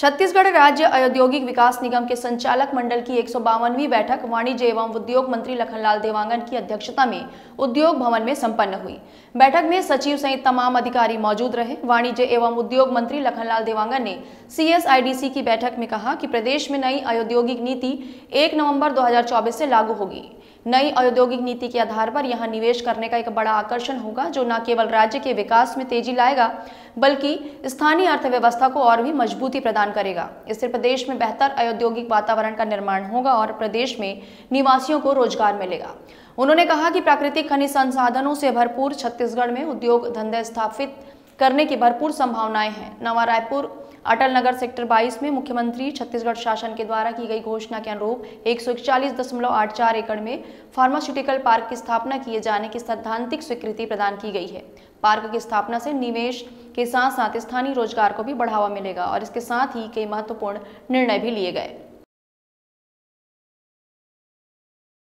छत्तीसगढ़ राज्य औद्योगिक विकास निगम के संचालक मंडल की एक बैठक वाणिज्य एवं उद्योग मंत्री लखनलाल देवांगन की अध्यक्षता में उद्योग भवन में संपन्न हुई। बैठक में सचिव सहित तमाम अधिकारी मौजूद रहे। वाणिज्य एवं उद्योग मंत्री लखनलाल देवांगन ने सीएसआईडीसी की बैठक में कहा कि प्रदेश में नई औद्योगिक नीति 1 नवंबर 2024 से लागू होगी। नई औद्योगिक नीति के आधार पर यहाँ निवेश करने का एक बड़ा आकर्षण होगा, जो न केवल राज्य के विकास में तेज़ी लाएगा, बल्कि स्थानीय अर्थव्यवस्था को और भी मजबूती प्रदान करेगा। इससे प्रदेश में बेहतर औद्योगिक वातावरण का निर्माण होगा और प्रदेश में निवासियों को रोज़गार मिलेगा। उन्होंने कहा कि प्राकृतिक खनिज संसाधनों से भरपूर छत्तीसगढ़ में उद्योग धंधे स्थापित करने की भरपूर संभावनाएँ हैं। नवा रायपुर अटल नगर सेक्टर 22 में मुख्यमंत्री छत्तीसगढ़ शासन के द्वारा की गई घोषणा के अनुरूप एक एकड़ में फार्मास्यूटिकल पार्क की स्थापना किए जाने की सैद्धांतिक स्वीकृति प्रदान की गई है। पार्क की स्थापना से निवेश के साथ साथ स्थानीय रोज़गार को भी बढ़ावा मिलेगा और इसके साथ ही कई महत्वपूर्ण निर्णय भी लिए गए।